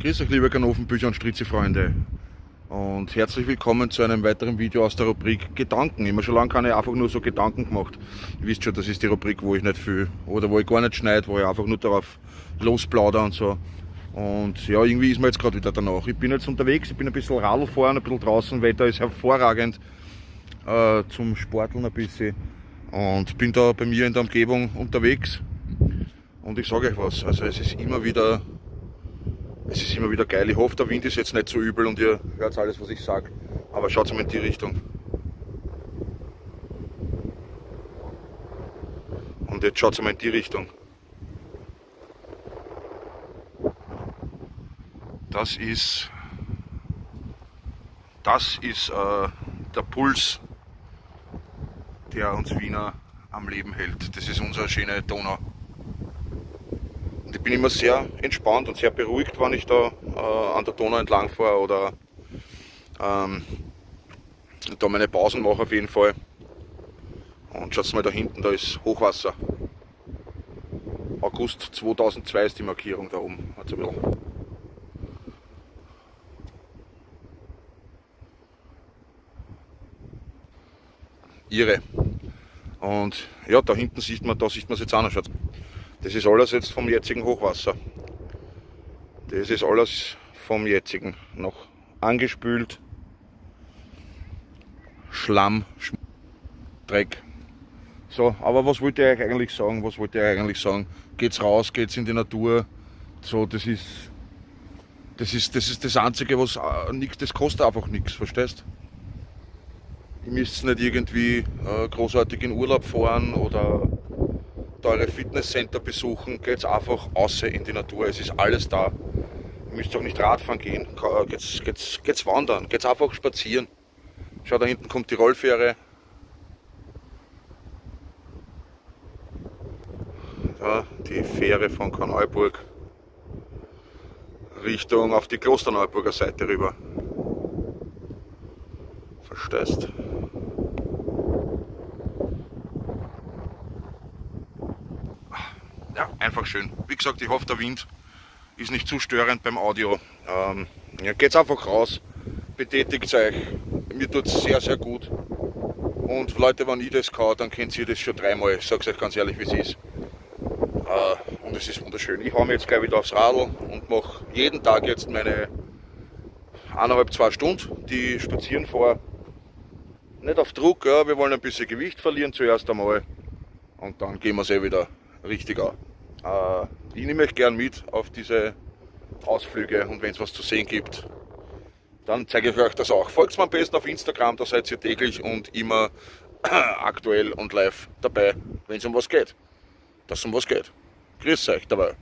Grüß euch liebe Kanofenbücher und Stritze-Freunde und herzlich willkommen zu einem weiteren Video aus der Rubrik Gedanken. Immer schon lange keine einfach nur so Gedanken gemacht. Ihr wisst schon, das ist die Rubrik, wo ich nicht viel oder wo ich gar nicht schneide, wo ich einfach nur darauf losplaudere und so. Und ja, irgendwie ist mir jetzt gerade wieder danach. Ich bin jetzt unterwegs, ich bin ein bisschen Radl fahren, ein bisschen draußen, Wetter ist hervorragend äh, zum Sporteln ein bisschen und bin da bei mir in der Umgebung unterwegs. Und ich sage euch was, also es ist immer wieder es ist immer wieder geil. Ich hoffe, der Wind ist jetzt nicht so übel und ihr hört alles, was ich sage. Aber schaut mal in die Richtung. Und jetzt schaut mal in die Richtung. Das ist, das ist äh, der Puls, der uns Wiener am Leben hält. Das ist unsere schöne Donau. Und ich bin immer sehr entspannt und sehr beruhigt, wenn ich da äh, an der Donau entlang fahre oder ähm, da meine Pausen mache auf jeden Fall. Und schaut mal da hinten, da ist Hochwasser. August 2002 ist die Markierung da oben. Also ein. Irre. Und ja, da hinten sieht man, da sieht man es jetzt auch noch. Schaut. Das ist alles jetzt vom jetzigen Hochwasser. Das ist alles vom jetzigen. Noch angespült. Schlamm, Dreck. So, aber was wollte ich eigentlich sagen? Was wollte ich eigentlich sagen? Geht's raus, geht's in die Natur. So, das ist das ist das, ist das Einzige, was äh, nichts, das kostet einfach nichts, verstehst? Ihr müsst nicht irgendwie äh, großartig in Urlaub fahren oder eure Fitnesscenter besuchen, geht einfach außer in die Natur. Es ist alles da. Ihr müsst auch nicht Radfahren gehen, geht's, geht's, geht's wandern, geht's einfach spazieren. Schau, da hinten kommt die Rollfähre. Da, die Fähre von Korneuburg Richtung auf die Klosterneuburger Seite rüber. Verstehst? Einfach schön. Wie gesagt, ich hoffe, der Wind ist nicht zu störend beim Audio. Ähm, ja, geht's einfach raus, betätigt euch. Mir tut es sehr, sehr gut. Und Leute, wenn ich das kann, dann kennt ihr das schon dreimal. Ich sag's euch ganz ehrlich, wie es ist. Äh, und es ist wunderschön. Ich hau mir jetzt gleich wieder aufs Radl und mache jeden Tag jetzt meine eineinhalb, zwei Stunden, die spazieren fahre. Nicht auf Druck, ja, wir wollen ein bisschen Gewicht verlieren zuerst einmal. Und dann gehen wir es eh wieder richtig an. Äh, ich nehme euch gern mit auf diese Ausflüge und wenn es was zu sehen gibt, dann zeige ich euch das auch. Folgt mir am besten auf Instagram, da seid ihr täglich und immer aktuell und live dabei, wenn es um was geht. Dass um was geht. Grüß euch dabei.